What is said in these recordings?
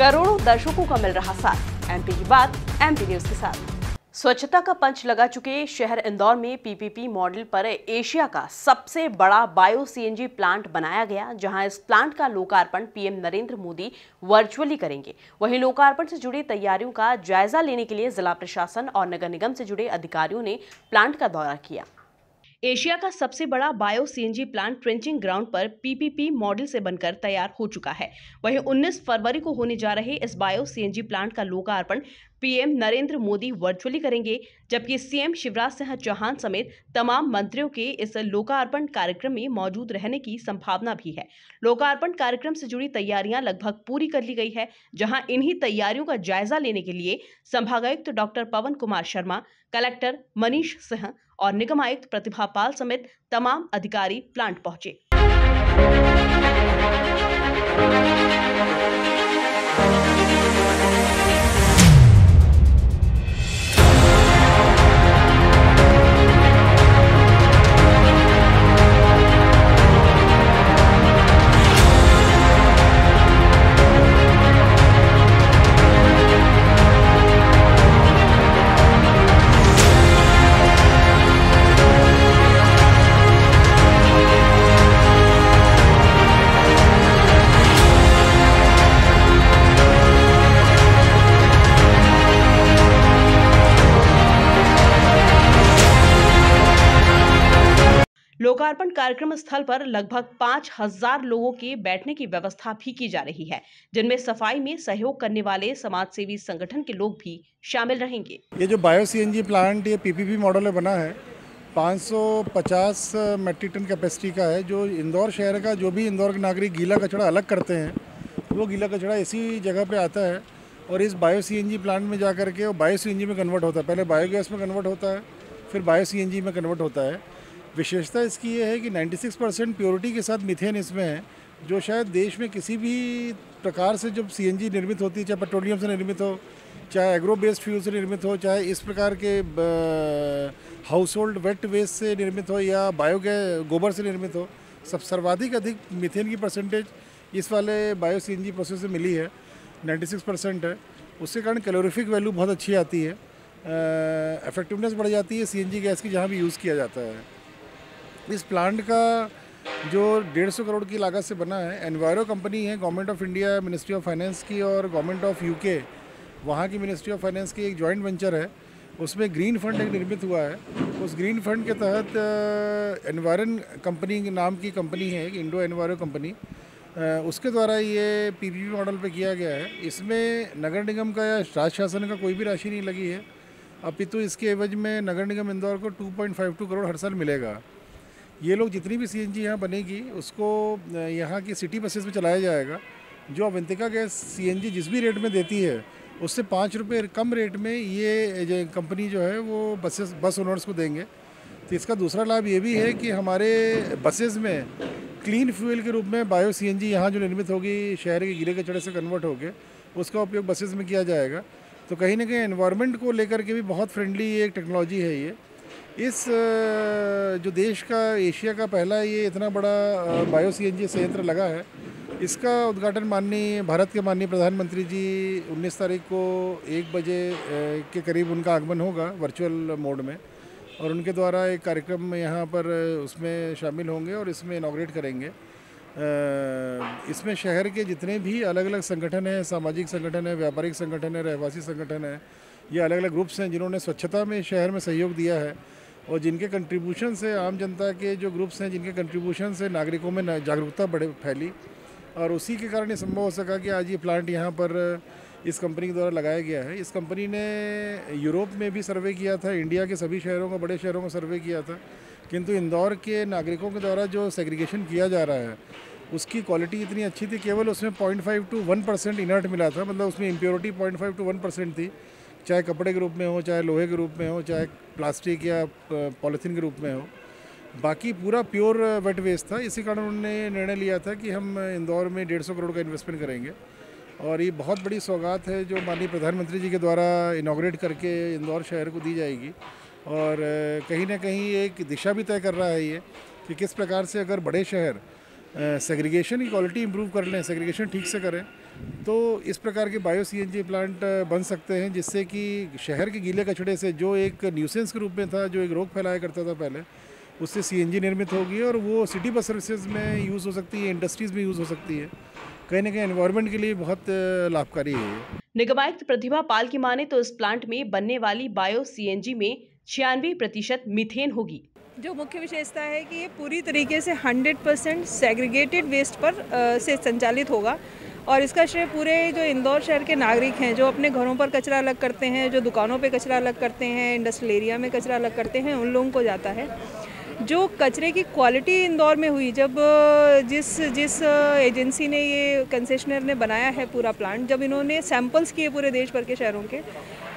करोड़ों दर्शकों का मिल रहा साथ। एमपी की बात एमपी न्यूज़ के साथ। स्वच्छता का पंच लगा चुके शहर इंदौर में पीपीपी मॉडल पर एशिया का सबसे बड़ा बायो सीएनजी प्लांट बनाया गया, जहाँ इस प्लांट का लोकार्पण पीएम नरेंद्र मोदी वर्चुअली करेंगे। वहीं लोकार्पण से जुड़ी तैयारियों का जायजा लेने के लिए जिला प्रशासन और नगर निगम से जुड़े अधिकारियों ने प्लांट का दौरा किया। एशिया का सबसे बड़ा bio CNG plant trenching ground पर पीपीपी मॉडल से बनकर तैयार हो चुका है। वहीं 19 फरवरी को होने जा रहे इस बायो सीएनजी प्लांट का लोकार्पण पीएम नरेंद्र मोदी वर्चुअली करेंगे, जबकि सीएम शिवराज सिंह चौहान समेत तमाम मंत्रियों के इस लोकार्पण कार्यक्रम में मौजूद रहने की संभावना भी है। लोकार्पण कार्यक्रम से जुड़ी तैयारियाँ लगभग पूरी कर ली गई है, जहाँ इन्हीं तैयारियों का जायजा लेने के लिए संभागायुक्त डॉक्टर पवन कुमार शर्मा, कलेक्टर मनीष सिंह और निगम आयुक्त प्रतिभा पाल समेत तमाम अधिकारी प्लांट पहुँचे। लोकार्पण कार्यक्रम स्थल पर लगभग पाँच हज़ार लोगों के बैठने की व्यवस्था भी की जा रही है, जिनमें सफ़ाई में सहयोग करने वाले समाज सेवी संगठन के लोग भी शामिल रहेंगे। ये जो बायो सीएनजी प्लांट, ये पीपीपी मॉडल में बना है 550 मेट्रिक टन कैपेसिटी का है, जो इंदौर शहर का, जो भी इंदौर के नागरिक गीला कचरा अलग करते हैं, वो गीला कचरा इसी जगह पे आता है और इस बायो सीएनजी प्लांट में जा करके वो बायो सीएनजी में कन्वर्ट होता है। पहले बायोगैस में कन्वर्ट होता है, फिर बायो सीएनजी में कन्वर्ट होता है। विशेषता इसकी ये है कि 96 परसेंट प्योरिटी के साथ मिथेन इसमें है, जो शायद देश में किसी भी प्रकार से जब सीएनजी निर्मित होती है, चाहे पेट्रोलियम से निर्मित हो, चाहे एग्रो बेस्ड फ्यूल से निर्मित हो, चाहे इस प्रकार के हाउस होल्ड वेट वेस्ट से निर्मित हो या बायोगै गोबर से निर्मित हो, सब सर्वाधिक अधिक मिथेन की परसेंटेज इस वाले बायो सीएनजी प्रोसेस से मिली है 96 परसेंट है। उसके कारण कैलोरीफिक वैल्यू बहुत अच्छी आती है इफेक्टिवनेस बढ़ जाती है सीएनजी गैस की जहाँ भी यूज़ किया जाता है। इस प्लांट का जो डेढ़ सौ करोड़ की लागत से बना है एनवायरो कंपनी है government of India ministry of finance की और गवर्नमेंट ऑफ़ यूके वहाँ की मिनिस्ट्री ऑफ़ फाइनेंस की एक जॉइंट वेंचर है। उसमें ग्रीन फंड एक निर्मित हुआ है। उस ग्रीन फंड के तहत एनवायरन कंपनी नाम की कंपनी है, एक इंडो एनवायरो कंपनी उसके द्वारा ये पीपीपी मॉडल पे किया गया है। इसमें नगर निगम का या राज्य शासन का कोई भी राशि नहीं लगी है। अपितु तो इसके एवज में नगर निगम इंदौर को 2.52 करोड़ हर साल मिलेगा। ये लोग जितनी भी सी एन जी यहाँ बनेगी, उसको यहाँ की सिटी बसेस में चलाया जाएगा। जो Avantika gas C N G जिस भी रेट में देती है, उससे पाँच रुपये कम रेट में ये कंपनी जो है, वो बसेस बस ओनर्स को देंगे। तो इसका दूसरा लाभ ये भी है कि हमारे बसेस में क्लीन फ्यूल के रूप में बायो सी एन जी यहाँ जो निर्मित होगी, शहर के गिरे कचड़े से कन्वर्ट होकर उसका उपयोग बसेस में किया जाएगा। तो कहीं ना कहीं एनवायरनमेंट को लेकर के भी बहुत फ्रेंडली एक टेक्नोलॉजी है ये। इस जो देश का, एशिया का पहला ये इतना बड़ा बायो सी एन संयंत्र लगा है, इसका उद्घाटन माननीय, भारत के माननीय प्रधानमंत्री जी 19 तारीख को एक बजे के करीब उनका आगमन होगा वर्चुअल मोड में, और उनके द्वारा एक कार्यक्रम यहाँ पर उसमें शामिल होंगे और इसमें इनाग्रेट करेंगे। इसमें शहर के जितने भी अलग अलग संगठन हैं, सामाजिक संगठन है, व्यापारिक संगठन है, रहवासी संगठन है, ये अलग अलग ग्रुप्स हैं जिन्होंने स्वच्छता में, शहर में सहयोग दिया है और जिनके कंट्रीब्यूशन से आम जनता के जो ग्रुप्स हैं, जिनके कंट्रीब्यूशन से नागरिकों में जागरूकता बढ़े, फैली। और उसी के कारण ये संभव हो सका कि आज ये प्लांट यहाँ पर, इस कंपनी के द्वारा लगाया गया है। इस कंपनी ने यूरोप में भी सर्वे किया था इंडिया के सभी शहरों को, बड़े शहरों को सर्वे किया था। किंतु इंदौर के नागरिकों के द्वारा जो सेग्रीगेशन किया जा रहा है, उसकी क्वालिटी इतनी अच्छी थी, केवल उसमें point five two one percent inert मिला था। मतलब उसमें impurity point five two one percent थी। चाहे कपड़े के रूप में हो, चाहे लोहे के रूप में हो, चाहे प्लास्टिक या पॉलीथीन के रूप में हो। बाकी पूरा प्योर वेट वेस्ट था। इसी कारण उन्होंने निर्णय लिया था कि हम इंदौर में डेढ़ सौ करोड़ का इन्वेस्टमेंट करेंगे। और ये बहुत बड़ी सौगात है जो माननीय प्रधानमंत्री जी के द्वारा इनाग्रेट करके इंदौर शहर को दी जाएगी। और कहीं ना कहीं एक दिशा भी तय कर रहा है ये कि किस प्रकार से अगर बड़े शहर सेग्रीगेशन की क्वालिटी इंप्रूव कर लें सेग्रीगेशन ठीक से करें तो इस प्रकार के बायो सीएनजी प्लांट बन सकते हैं जिससे कि शहर के गीले कचड़े से जो एक न्यूसेंस के रूप में था जो एक रोग फैलाया करता था पहले उससे सीएनजी निर्मित होगी और वो सिटी बस सर्विसेज़ में यूज़ हो सकती है इंडस्ट्रीज़ में यूज़ हो सकती है। कहीं ना कहीं एनवायरनमेंट के लिए बहुत लाभकारी है निगमायुक्त प्रतिभा पाल की माने तो इस प्लांट में बनने वाली बायो सीएनजी में छियानवे प्रतिशत मीथेन होगी। जो मुख्य विशेषता है कि ये पूरी तरीके से 100 परसेंट सेग्रीगेटेड वेस्ट पर आ, से संचालित होगा। और इसका श्रेय पूरे जो इंदौर शहर के नागरिक हैं, जो अपने घरों पर कचरा अलग करते हैं, जो दुकानों पर कचरा अलग करते हैं इंडस्ट्रियल एरिया में कचरा अलग करते हैं, उन लोगों को जाता है। जो कचरे की क्वालिटी इंदौर में हुई, जब, जिस जिस एजेंसी ने ये कंसेशनर ने बनाया है पूरा प्लांट जब इन्होंने सैंपल्स किए पूरे देश भर के शहरों के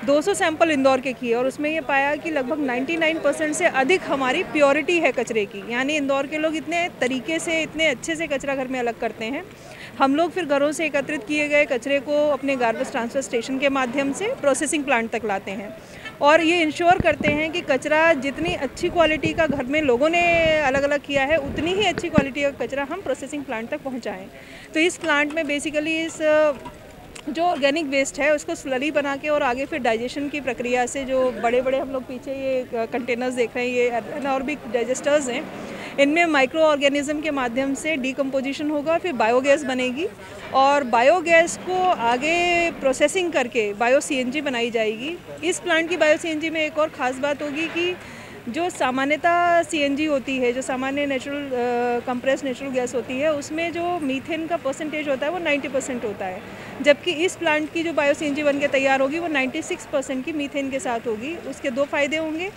200 सैंपल इंदौर के किए और उसमें ये पाया कि लगभग 99 परसेंट से अधिक हमारी प्योरिटी है कचरे की। यानी इंदौर के लोग इतने तरीके से, इतने अच्छे से कचरा घर में अलग करते हैं। हम लोग फिर घरों से एकत्रित किए गए कचरे को अपने गार्बेज ट्रांसफ़र स्टेशन के माध्यम से प्रोसेसिंग प्लांट तक लाते हैं। और ये इंश्योर करते हैं कि कचरा जितनी अच्छी क्वालिटी का घर में लोगों ने अलग अलग किया है, उतनी ही अच्छी क्वालिटी का कचरा हम प्रोसेसिंग प्लांट तक पहुंचाएँ। तो इस प्लांट में बेसिकली इस जो ऑर्गेनिक वेस्ट है, उसको स्लरी बना के और आगे फिर डाइजेशन की प्रक्रिया से जो बड़े बड़े हम लोग पीछे ये कंटेनर्स देख रहे हैं, ये एनॉर्बिक डाइजेस्टर्स हैं, इनमें माइक्रो ऑर्गेनिज्म के माध्यम से डिकम्पोजिशन होगा फिर बायोगैस बनेगी और बायोगैस को आगे प्रोसेसिंग करके बायो सीएनजी बनाई जाएगी। इस प्लांट की बायो सीएनजी में एक और ख़ास बात होगी कि जो सामान्यतः सीएनजी होती है, जो सामान्य नेचुरल कंप्रेस नेचुरल गैस होती है, उसमें जो मीथेन का परसेंटेज होता है, वो 90 परसेंट होता है। जबकि इस प्लांट की जो बायो सीएनजी बन के तैयार होगी, वो 96 परसेंट की मीथेन के साथ होगी। उसके दो फ़ायदे होंगे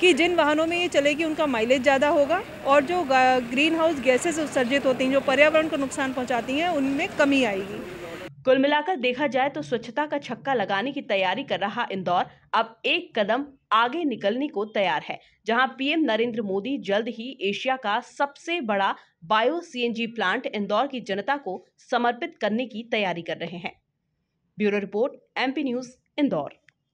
कि जिन वाहनों में ये चलेगी, उनका माइलेज ज़्यादा होगा और जो ग्रीन हाउस गैसेज उत्सर्जित होती हैं, जो पर्यावरण को नुकसान पहुँचाती हैं, उनमें कमी आएगी। कुल मिलाकर देखा जाए तो स्वच्छता का छक्का लगाने की तैयारी कर रहा इंदौर अब एक कदम आगे निकलने को तैयार है, जहाँ पीएम नरेंद्र मोदी जल्द ही एशिया का सबसे बड़ा बायो सीएनजी प्लांट इंदौर की जनता को समर्पित करने की तैयारी कर रहे हैं। Bureau report, MP news, Indore.